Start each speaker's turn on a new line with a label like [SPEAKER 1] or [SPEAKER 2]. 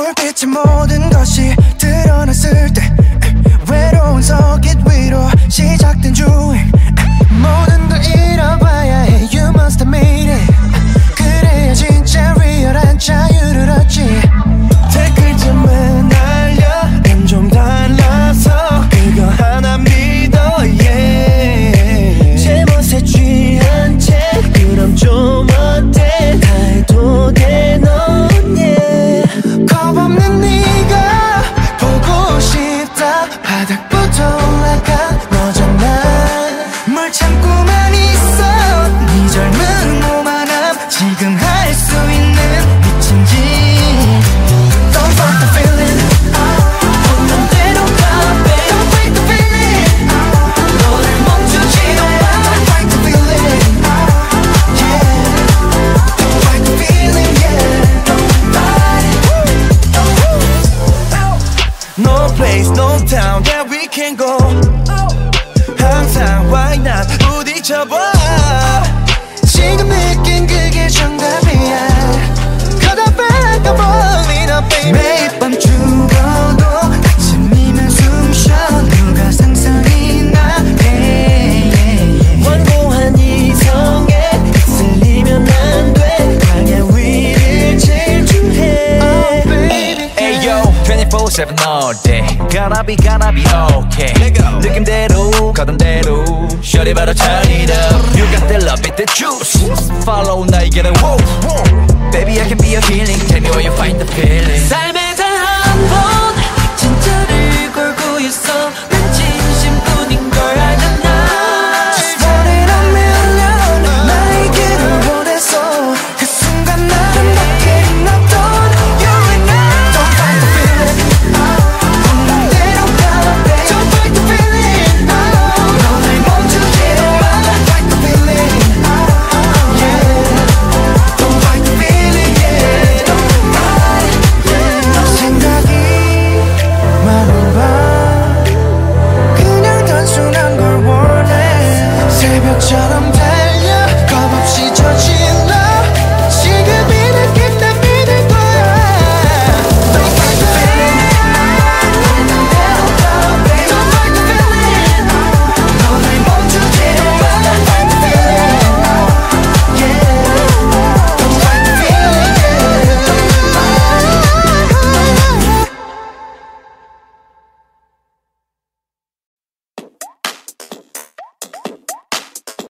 [SPEAKER 1] 불빛의 모든 것이 드러났을 때 외로운 서깃 위로 시작된 주 place, no town that we can go. 항상 why not? 부딪혀봐
[SPEAKER 2] 7 all day Gotta be gonna be okay. 느낌대로 가던대로 Shorty better turn it up. You got the love it the juice. Follow 나에게는 woo. Baby I can be your healing Tell me where you find the feeling.